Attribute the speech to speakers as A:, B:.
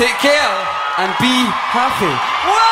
A: Take care and be happy. Whoa!